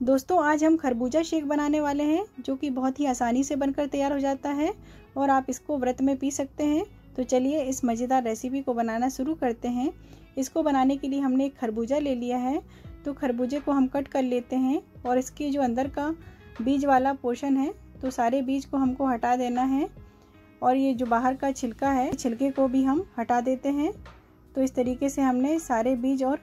दोस्तों, आज हम खरबूजा शेक बनाने वाले हैं, जो कि बहुत ही आसानी से बनकर तैयार हो जाता है और आप इसको व्रत में पी सकते हैं। तो चलिए इस मज़ेदार रेसिपी को बनाना शुरू करते हैं। इसको बनाने के लिए हमने एक खरबूजा ले लिया है। तो खरबूजे को हम कट कर लेते हैं और इसके जो अंदर का बीज वाला पोर्शन है तो सारे बीज को हमको हटा देना है। और ये जो बाहर का छिलका है, छिलके को भी हम हटा देते हैं। तो इस तरीके से हमने सारे बीज और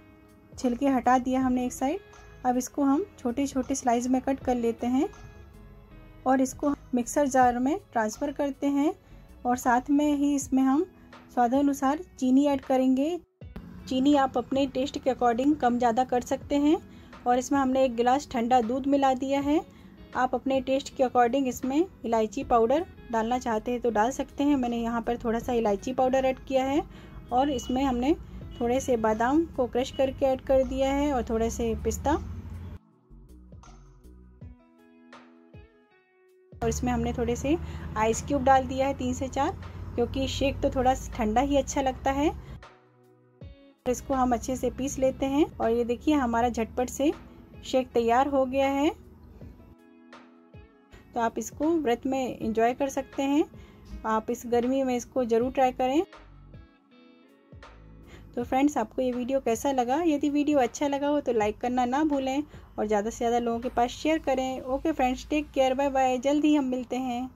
छिलके हटा दिया हमने एक साइड। अब इसको हम छोटे छोटे स्लाइस में कट कर लेते हैं और इसको मिक्सर जार में ट्रांसफ़र करते हैं और साथ में ही इसमें हम स्वादानुसार चीनी ऐड करेंगे। चीनी आप अपने टेस्ट के अकॉर्डिंग कम ज़्यादा कर सकते हैं और इसमें हमने एक गिलास ठंडा दूध मिला दिया है। आप अपने टेस्ट के अकॉर्डिंग इसमें इलायची पाउडर डालना चाहते हैं तो डाल सकते हैं। मैंने यहाँ पर थोड़ा सा इलायची पाउडर ऐड किया है और इसमें हमने थोड़े से बादाम को क्रश करके ऐड कर दिया है और थोड़े से पिस्ता और इसमें हमने थोड़े से आइस क्यूब डाल दिया है तीन से चार, क्योंकि शेक तो थोड़ा ठंडा ही अच्छा लगता है। इसको हम अच्छे से पीस लेते हैं और ये देखिए हमारा झटपट से शेक तैयार हो गया है। तो आप इसको व्रत में इंजॉय कर सकते हैं। आप इस गर्मी में इसको ज़रूर ट्राई करें। तो फ्रेंड्स आपको ये वीडियो कैसा लगा? यदि वीडियो अच्छा लगा हो तो लाइक करना ना भूलें और ज़्यादा से ज़्यादा लोगों के पास शेयर करें। Okay friends take care bye bye जल्द हम मिलते हैं।